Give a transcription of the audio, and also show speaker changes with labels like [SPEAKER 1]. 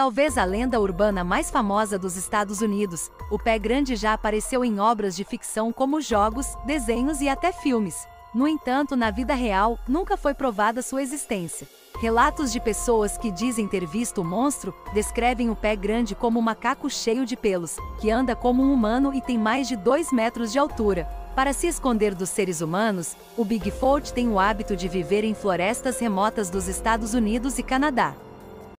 [SPEAKER 1] Talvez a lenda urbana mais famosa dos Estados Unidos, o Pé Grande já apareceu em obras de ficção como jogos, desenhos e até filmes. No entanto, na vida real, nunca foi provada sua existência. Relatos de pessoas que dizem ter visto o monstro descrevem o pé grande como um macaco cheio de pelos, que anda como um humano e tem mais de 2 metros de altura. Para se esconder dos seres humanos, o Bigfoot tem o hábito de viver em florestas remotas dos Estados Unidos e Canadá.